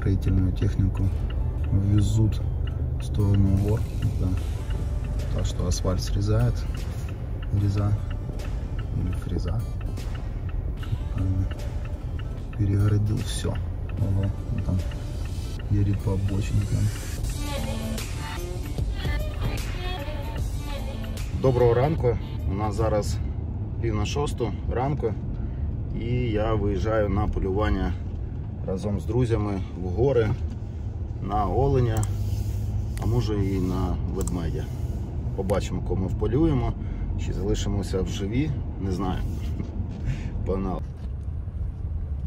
строительную технику везут в сторону гор. Да. Так что асфальт срезает. Реза. Или фреза. Правильно. Перегородил все. Ого, он там едет по обочине прям. Доброго ранку. У нас зараз пів на шосту ранку. І я виїжджаю на полювання разом з друзями в гори на оленя, а може і на ведмедя. Побачимо, кого ми вполюємо, чи залишимося в живі, не знаю. Погнали.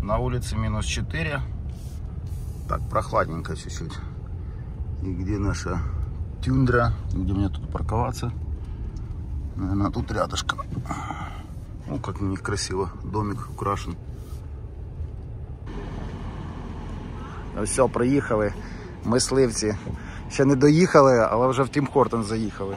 На улице минус 4. Так, прохладненько чуть-чуть. И где наша тюндра? Где мне тут парковаться? Наверное, тут рядышком. Ну, как у них красиво. Домик украшен. Все, приїхали мисливці. Ще не доїхали, але вже в Тім Хортон заїхали.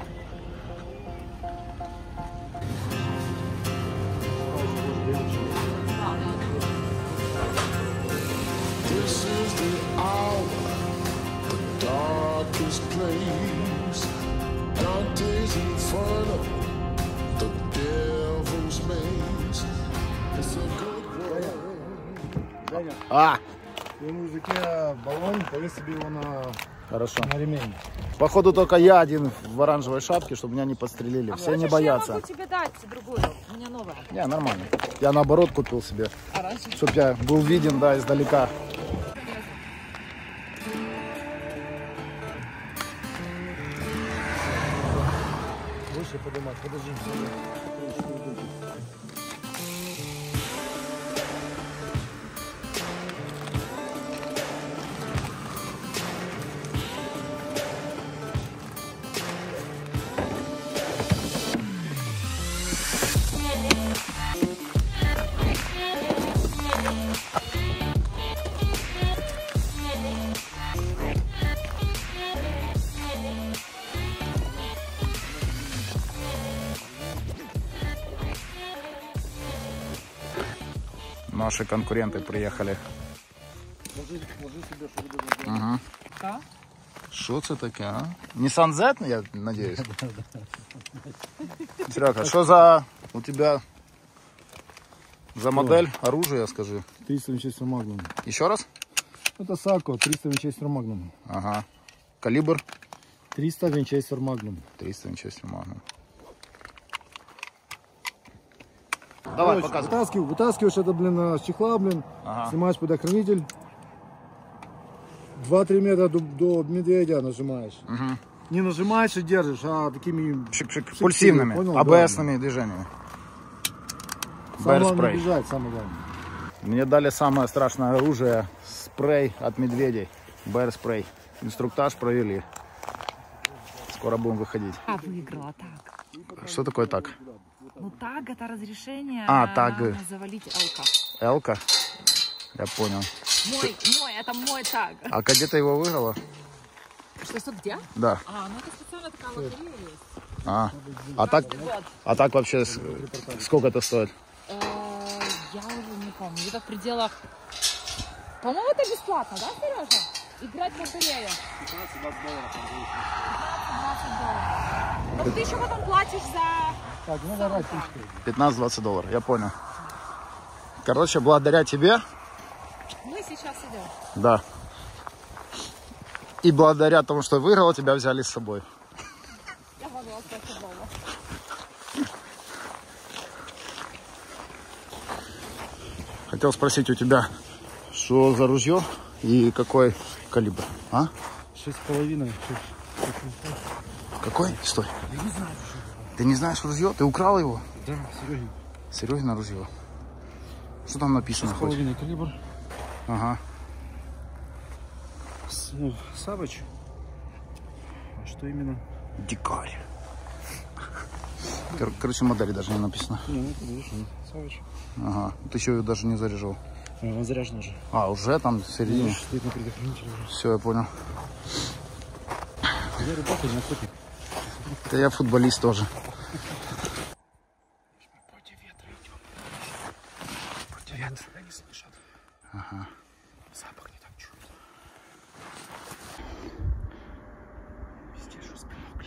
А! И мужике баллон, повесь себе его на, Хорошо. на ремень. Походу только я один в оранжевой шапке, чтобы меня не подстрелили. Все не Хочешь, боятся. Я могу тебе дать другую. У меня новая. Не, нормально. Я наоборот купил себе, А раньше? чтобы я был виден, да, издалека. Наши конкуренты приехали. Ложи, ложи себе, Угу. Що це таке, а? Nissan Z, я надеюсь? Серега, что за у тебя за модель оружия, скажи? 300 винчестер Магнум. Еще раз? Это Sako, 300 винчестер Магнум. Ага. Калибр? 300 винчестер Магнум. 300 винчестер Магнум. Давай, Короче, показывай. Вытаскиваешь, вытаскиваешь это, блин, с чехла, блин. Ага. Снимаешь предохранитель. 2-3 метра до, до медведя нажимаешь. Мгм. Не нажимаешь и держишь, а такими... Пшик-пшик. Пшик-пшик, Пульсивными, понял, АБСными движениями. Самое главное бежать, самое главное. Мне дали самое страшное оружие. Спрей от медведей. Бэр спрей. Инструктаж провели. Скоро будем выходить. А выиграла так. Что такое так? Ну так это разрешение А, э, так. завалить алка. Элка? Я понял. Мой, мой, это мой так. А где ты его выиграла? Что, что, где? Да. А, ну это специально такая лотерея есть. А, а так, а так вообще сколько это стоит? Э, я уже не помню. Где-то в пределах... По-моему, это бесплатно, да, Сережа? Играть в лотерею. 15-20 долларов. 15-20 долларов. Ну ты еще потом платишь за... Так, пушкой. 15-20 долларов, я понял. Короче, благодаря тебе, Мы сейчас идем. да. И благодаря тому, что выиграла, тебя взяли с собой. Я могу остаться дома. Хотел спросить у тебя, что за ружье и какой калибр? А? Шесть с половиной. Какой? Стой. Ты не знаешь ружье? Ты украл его? Да, Сереги. Серегина ружье. Что там написано хоть? Половиной калибр. Ага. С- Ну, Савыч. А что именно? Дикарь. Кор- Короче, модели даже не написано. Не, ну, конечно, Савыч. Ага. Ты еще ее даже не заряжал. Он заряжен уже. А, уже там в середине. Стоит на предохранителе уже. Все, я понял. Я рыбак, а не охотник. Да я футболист тоже. Против ветра идем. Против ветра. не слышат. Ага. Запах не так чуют.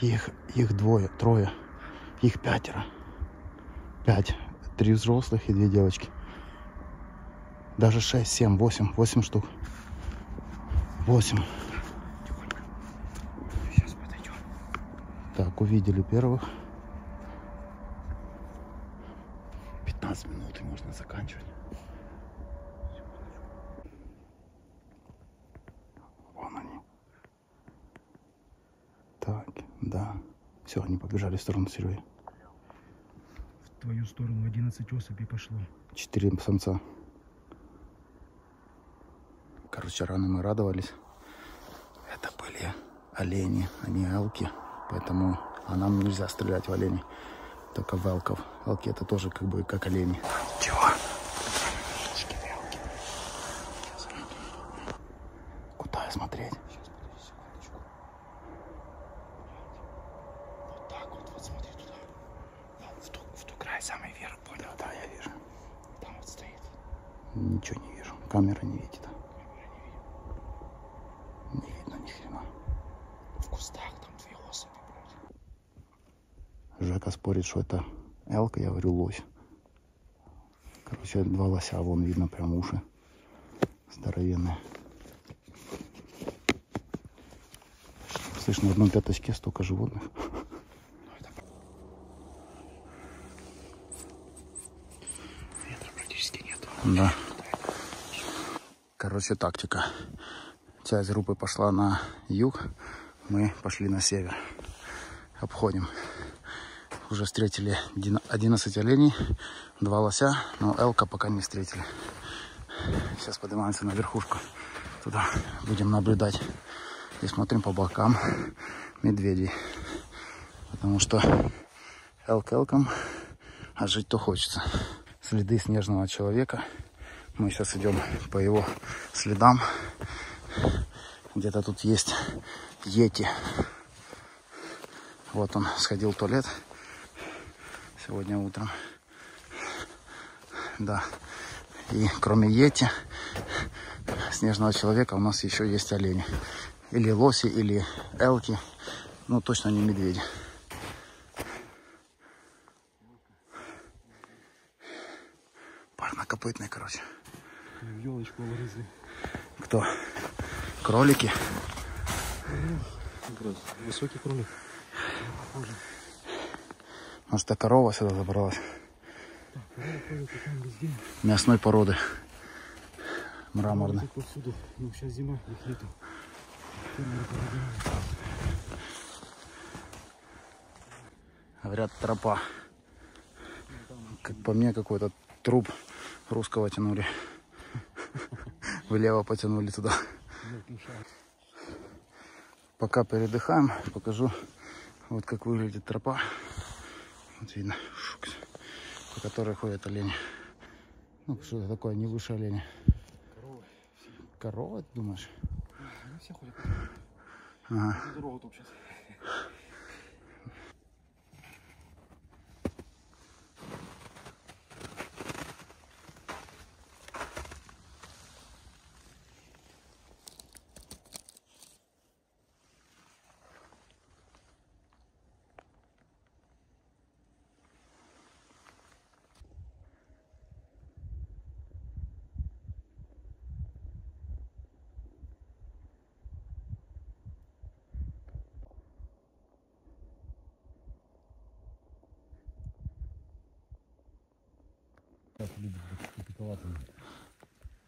Их, их двое, трое. Их пятеро. Пять. Три взрослых и две девочки. Даже шесть, семь, восемь. Восемь штук. Восемь. Сейчас подойдем. Так, увидели первых. 15 минут и можно заканчивать. Вон они. Так, да. Все, они побежали в сторону Сереги. В твою сторону 11 особей пошло. Четыре самца. Короче, рано мы радовались. Это были олени, а не элки. Поэтому а нам нельзя стрелять в оленей. Только в элков. Элки это тоже как бы как олени. Чего? Куда смотреть? Вот так вот, вот смотри туда. Вот в ту, в край, самый верх, понял? Да, я вижу. Там вот стоит. Ничего не вижу. Камера не видит. Не видно ни хрена. В кустах там две особи, блядь. Жека спорит, что это элка, я говорю лось. Короче, два лося, вон видно прям уши здоровенные. Слышь, на одном пятачке столько животных. Ветра практически нету. Да. Короче, тактика. Часть группы пошла на юг, мы пошли на север. Обходим. Уже встретили дин- 11 оленей, два лося, но элка пока не встретили. Сейчас поднимаемся на верхушку. Туда будем наблюдать и смотрим по бокам медведей. Потому что элк элком, а жить-то хочется. Следы снежного человека. Мы сейчас идем по его следам. Где-то тут есть Йети. Вот он сходил в туалет сегодня утром. Да. И кроме Йети, снежного человека, у нас еще есть олени. Или лоси, или элки. Ну, точно не медведи. Парнокопытный, короче. В елочку вырезали. Кто? Кролики? Высокий кролик. Может, это корова сюда забралась? Мясной породы. Мраморной. Ну, сейчас зима, их нету. Фермеры повыгоняют. Говорят, тропа. Как по мне, какой-то труп русского тянули. Влево потянули туда. Пока передыхаем, покажу, вот как выглядит тропа. Вот видно, шук, по которой ходят олени. Ну, что это такое, не выше оленя. Коровы. Корова, ты думаешь? Ну, все ходят. Ага. Дорогу. Так,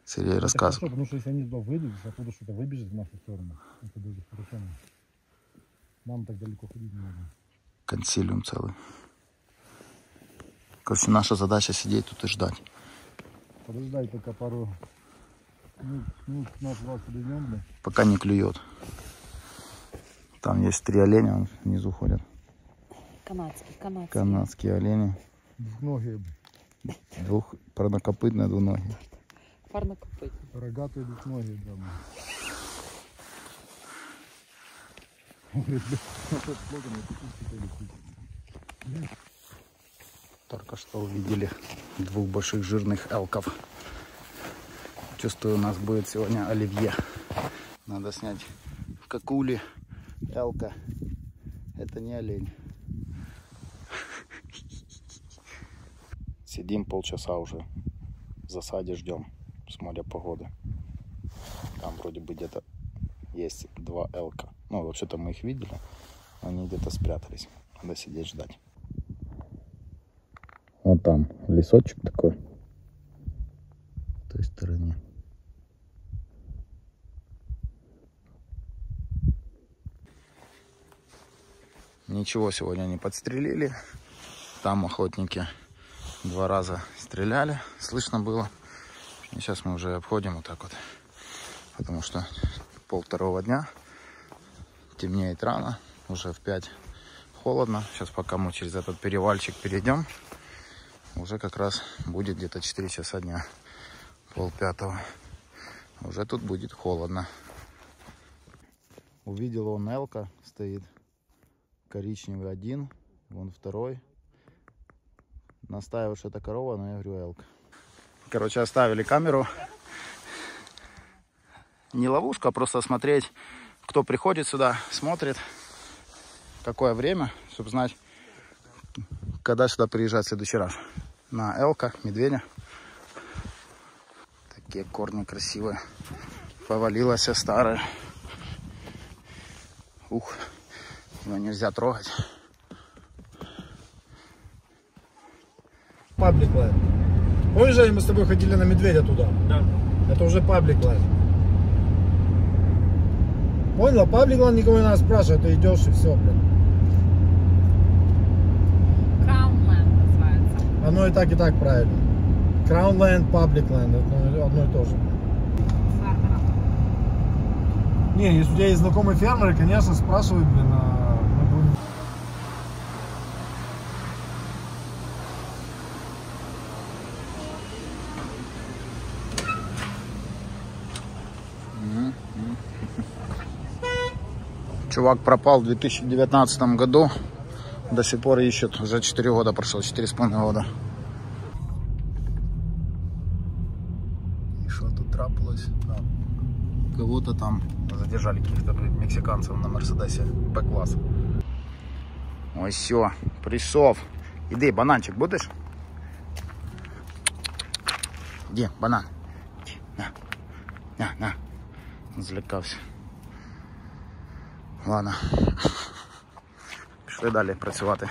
Сергей, хорошо, потому что если они туда выйдут, оттуда что-то выбежит в нашу сторону, это будет хорошо. Нам так далеко ходить не нужно. Консилиум целый. Короче, наша задача сидеть тут и ждать. Подождай пока пару минут, минут 15-20 подойдем, бля. Пока не клюет. Там есть три оленя, внизу ходят. Канадский, канадский. Канадские олени. Двухногие. Двух парнокопытные двуногие. Парнокопытный. Рогатые двухногие, да. Только что увидели двух больших жирных элков. Чувствую, у нас будет сегодня оливье. Надо снять какули, элка Это не олень. Сидим полчаса уже в засаде, ждем, смотря погоды. Там вроде бы где-то есть два элка. Ну, вообще-то мы их видели, они где-то спрятались. Надо сидеть ждать. Вот там лесочек такой. В той стороне. Ничего сегодня не подстрелили. Там охотники два раза стреляли. Слышно было. И сейчас мы уже обходим вот так вот. Потому что пол второго дня. Темнеет рано. Уже в 5 холодно. Сейчас пока мы через этот перевальчик перейдем. Уже как раз будет где-то 4 часа дня. Пол пятого. Уже тут будет холодно. Увидел он Элка стоит. Коричневый один. Вон второй. Настаиваю, что это корова, но я говорю Элк. Короче, оставили камеру. Не ловушка, а просто смотреть, кто приходит сюда, смотрит, какое время, чтобы знать, когда сюда приезжать в следующий раз. На Элка, медведя. Такие корни красивые. Повалилась старая. Ух, его нельзя трогать. Public land. Помнишь, Женя, мы с тобой ходили на медведя туда? Да. Это уже public land. Понял? Public land никого не надо спрашивать, ты идешь и все, блин. Crown land называется. Оно и так, и так правильно. Land, Public Land, это одно и то же. Не, если у тебя есть знакомые фермеры, конечно, спрашивай, блин, а мы будем... Чувак пропал в 2019 году. До сих пор ищет. Уже 4 года прошло, 4,5 года. И что тут трапилось? А, Кого-то там задержали, каких-то мексиканцев на Мерседесе Б-класс. Ой, все, присов. Иди, бананчик будешь? Иди, банан. На, на, на. Злякався. Ладно. Пішли далі працювати.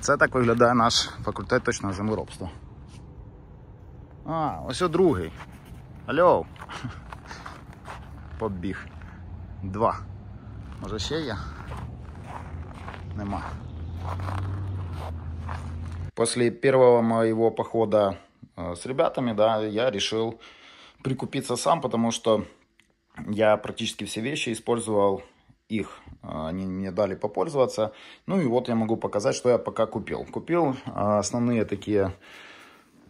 Це так виглядає наш факультет точного землеробства. А, ось о другий. Алло. Побіг. Два. Може ще є? Нема. После первого моего похода э, с ребятами, да, я решил прикупиться сам, потому что я практически все вещи использовал их. А, Они мне дали попользоваться. Ну и вот я могу показать, что я пока купил. Купил а, основные такие,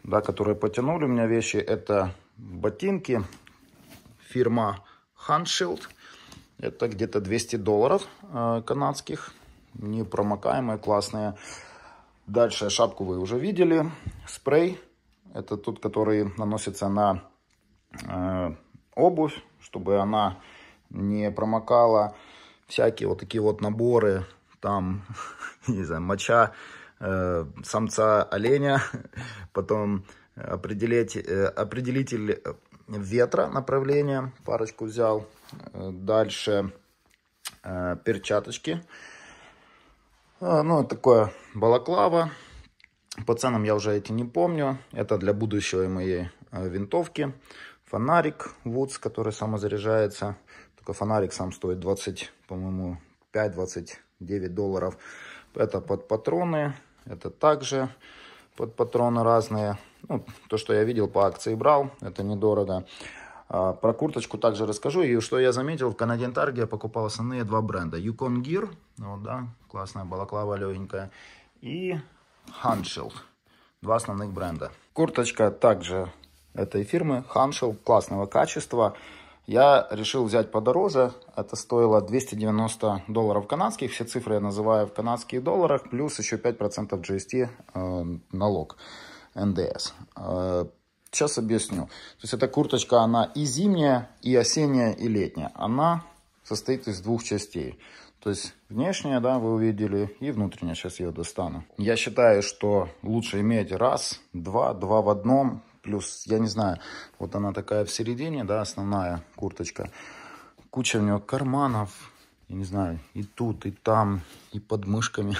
да, которые потянули у меня вещи. Это ботинки. Фирма Handshield. Это где-то 200 долларов а, канадских. Непромокаемые, классные. Дальше шапку вы уже видели. Спрей. Это тот, который наносится на э, обувь, чтобы она не промокала. Всякие вот такие вот наборы. Там, не знаю, моча э, самца оленя. Потом определить, э, определитель ветра направления. Парочку взял. Э, Дальше э, перчаточки. Ну, такое балаклава. По ценам я уже эти не помню. Это для будущей моей э, винтовки. Фонарик Woods, который самозаряжается. Только фонарик сам стоит 20, по-моему, 5-29 долларов. Это под патроны. Это также под патроны разные. Ну, то, что я видел по акции брал. Это недорого. А, Про курточку также расскажу. И что я заметил, в Canadian Target я покупал основные два бренда. Yukon Gear, вот, да, классная балаклава легенькая. И Handshield. Два основных бренда. Курточка также этой фирмы Handshield, классного качества. Я решил взять подороже. Это стоило 290 долларов канадских. Все цифры я называю в канадских долларах. Плюс еще 5% GST э, налог НДС. Э, Сейчас объясню. То есть эта курточка, она и зимняя, и осенняя, и летняя. Она состоит из двух частей. То есть внешняя, да, вы увидели, и внутренняя, сейчас ее достану. Я считаю, что лучше иметь раз, два, два в одном, плюс, я не знаю, вот она такая в середине, да, основная курточка. Куча у нее карманов, я не знаю, и тут, и там, и под мышками.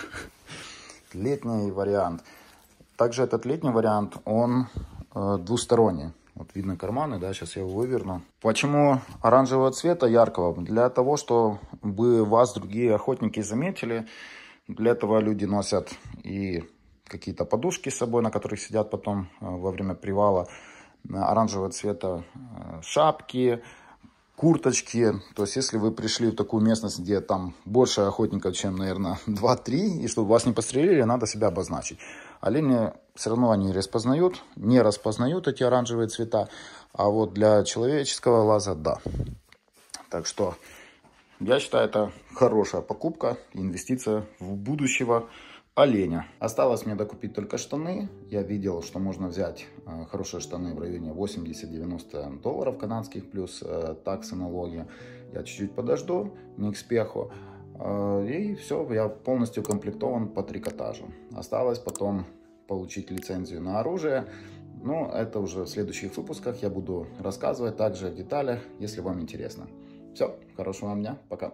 Летний вариант. Также этот летний вариант, он э, двусторонний. Вот видно карманы, да, сейчас я его выверну. Почему оранжевого цвета, яркого? Для того, чтобы вас другие охотники заметили. Для этого люди носят и какие-то подушки с собой, на которых сидят потом э, во время привала. Оранжевого цвета э, шапки, курточки. То есть, если вы пришли в такую местность, где там больше охотников, чем, наверное, 2-3, и чтобы вас не пострелили, надо себя обозначить. Олени все равно они распознают, не распознают эти оранжевые цвета, а вот для человеческого глаза да. Так что я считаю, это хорошая покупка, инвестиция в будущего оленя. Осталось мне докупить только штаны. Я видел, что можно взять э, хорошие штаны в районе 80-90 долларов канадских, плюс э, таксы, налоги. Я чуть-чуть подожду, не к спеху. Э, и все, я полностью комплектован по трикотажу. Осталось потом получить лицензию на оружие. Но это уже в следующих выпусках я буду рассказывать также о деталях, если вам интересно. Все, хорошего вам дня, пока.